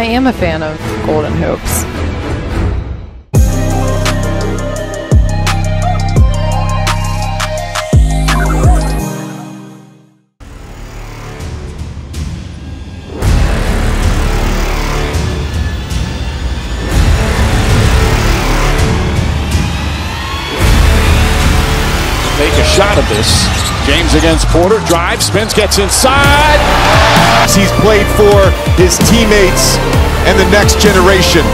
I am a fan of Golden Hoops. Make a shot of this. James against Porter, drives, spins, gets inside. He's played for his teammates and the next generation.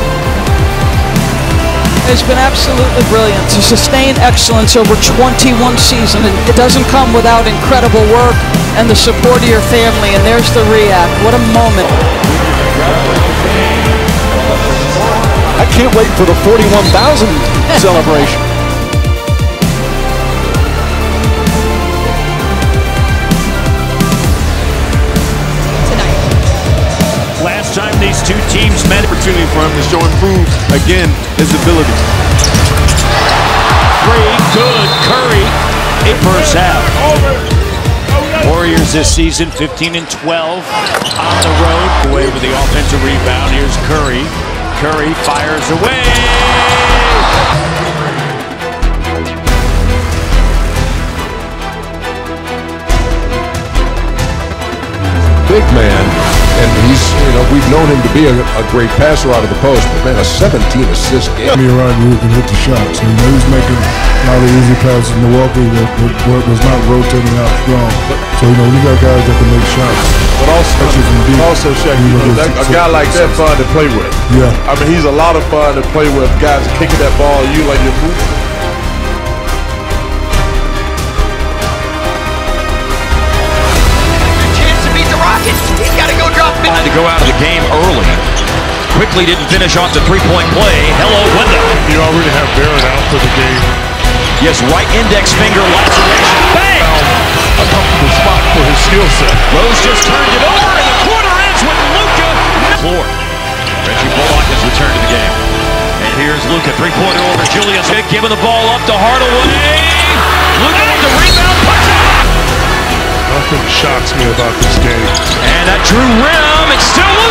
It's been absolutely brilliant to sustain excellence over 21 seasons. And it doesn't come without incredible work and the support of your family. And there's the react. What a moment. I can't wait for the 41,000 celebration. These two teams met, Opportunity for him to show improve again his ability. three, good, Curry, first half. Warriors this season, 15 and 12 on the road. Away with the offensive rebound. Here's Curry. Curry fires away. We've known him to be a, a great passer out of the post, but man, a 17 assist game. me around you who can hit the shots. And he was making a lot of easy passes. In Milwaukee that, that was not rotating out strong. So, you know, you got guys that can make shots. But also, Especially from deep. also Shaq, You you know, know, that, a guy like that fun to play with. Yeah. I mean, he's a lot of fun to play with. Guys kicking that ball, you like your boot. Quickly didn't finish off the three-point play. Hello, Wendell. You already have Barrett out for the game. Yes, right index finger laceration. Bang! A comfortable spot for his skill set. Rose just turned it over, and the quarter ends with Luka. Floor. Reggie Bullock has returned to the game. And here's Luka, three-pointer over Julius Hick, giving the ball up to Hardaway. Luka with the rebound, puts it. Nothing shocks me about this game. And that Drew rim, it's still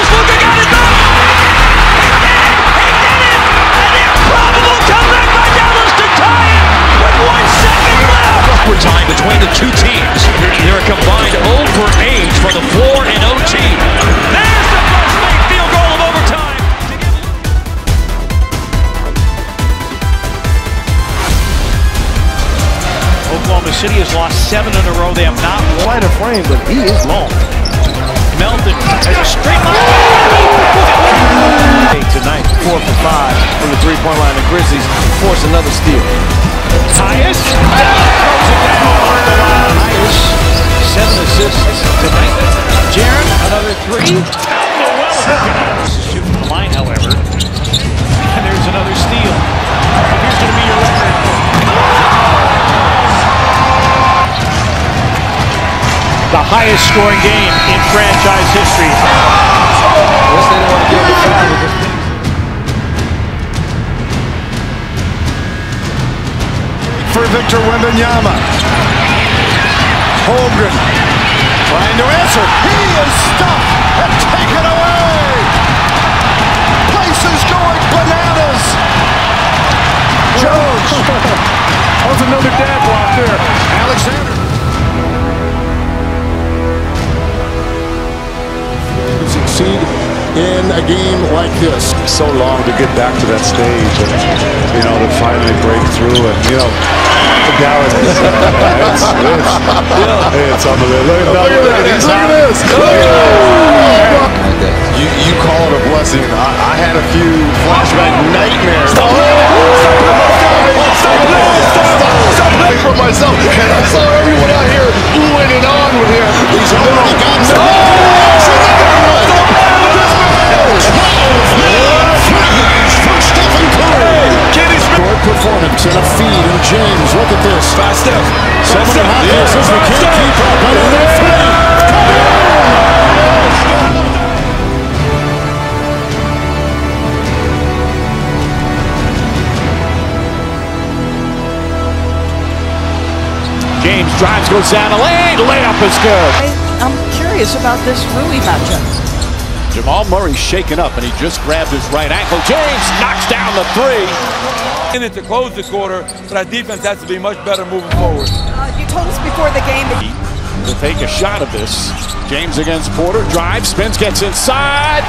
one second left. Upward time between the two teams. They're a combined 0 for 8 for the floor in OT. Oh There's the first big field goal of overtime. Oklahoma City has lost seven in a row. They have not won. Quite a frame, but he is long. Melton has a straight line. Tonight, four for five from the three-point line. The Grizzlies force another steal. Tyus. Throws it down. Tyus. Seven assists tonight. Jaren, another three. This is Shooting the line, however. And there's another steal. Here's going to be your record. The highest scoring game in franchise history. Wembanyama. Holmgren trying to answer. He is stuffed and taken away. Place is going bananas. Jones. that was another dad block there. Alexander. A game like this. so long to get back to that stage and you know to finally break through and you know Dallas is, uh, it's, it's, it's unbelievable. Look, at this! Look at this! You you call it a blessing. I, I had a few flashback nightmares. Stop James, look at this. Fast step. Seven and a half misses, we can't keep up. Another three. James drives, goes down the lane. Layup is good. I, I'm curious about this Rui matchup. Jamal Murray shaken up, and he just grabbed his right ankle. James knocks down the three. In it to close the quarter, but our defense has to be much better moving forward. Uh, you told us before the game that To take a shot of this. James against Porter, drives, spins, gets inside.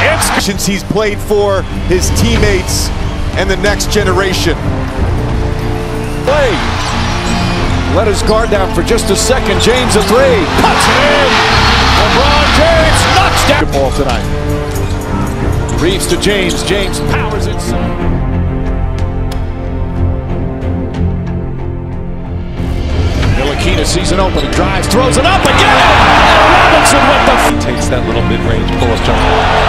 It's Since he's played for his teammates and the next generation. play. Let his guard down for just a second. James a three. Cuts it in. LeBron James knocks down the ball tonight. Reaves to James. James powers inside. Ntilikina sees an opening, drives, throws it up again. And Robinson with the takes that little mid-range pull-up jump.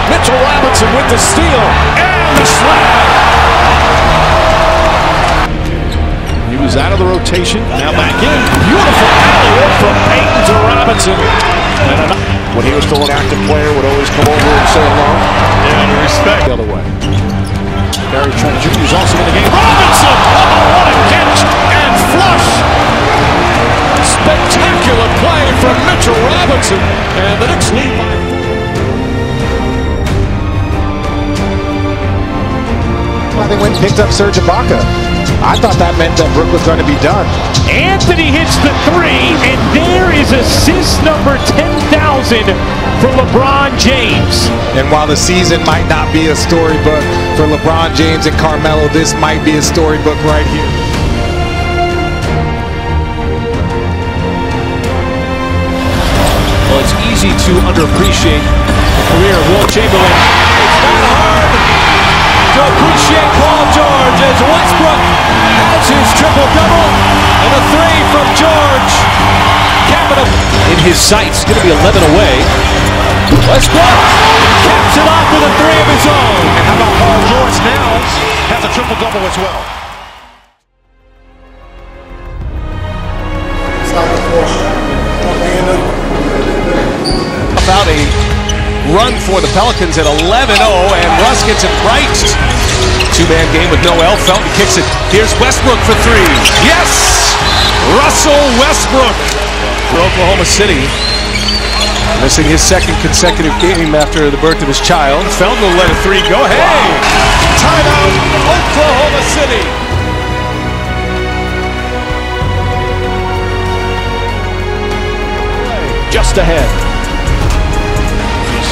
Mitchell Robinson with the steal and the slam. He was out of the rotation, now back in. Beautiful alley from Payton to Robinson. When he was still an active player, would always come over and say hello. Yeah, the respect. The other way. Gary Trent Jr. is also in the game. Robinson! Oh, what a catch and flush! Spectacular play from Mitchell Robinson. And the Knicks lead by Why they went and picked up Serge Ibaka. I thought that meant that Brook was going to be done. Anthony hits the three, and there is assist number 10,000 for LeBron James. And while the season might not be a storybook for LeBron James and Carmelo, this might be a storybook right here. Easy to underappreciate the career of Wilt Chamberlain. It's not hard to appreciate Paul George as Westbrook has his triple-double and a three from George. Up in his sights. Going to be 11 away. Westbrook caps it off with a three of his own. And how about Paul George now has a triple-double as well. Pelicans at 11-0, and Russ gets it right. Two-man game with Noel. Felton kicks it. Here's Westbrook for three. Yes! Russell Westbrook for Oklahoma City. Missing his second consecutive game after the birth of his child. Felton will let a three go. Hey! Timeout, Oklahoma City. Just ahead.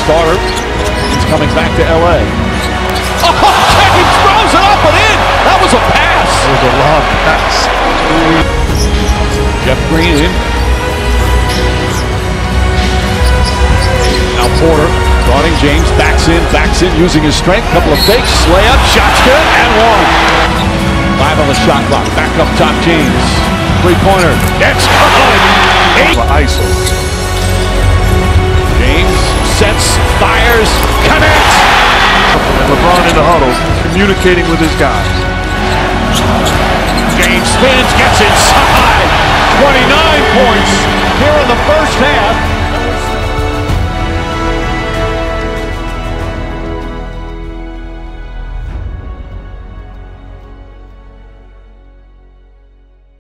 Starter. He's coming back to LA. Oh, James throws it up and in. That was a pass. It was a long pass. Jeff Green in. Now Porter guarding James, backs in, backs in, using his strength. Couple of fakes, layup, shots good, and one. Five on the shot clock. Back up top, James. Three pointer. It's good. Eight. ISO. Fires, connects. And LeBron in the huddle, communicating with his guys. James spins, gets inside. 29 points here in the first half.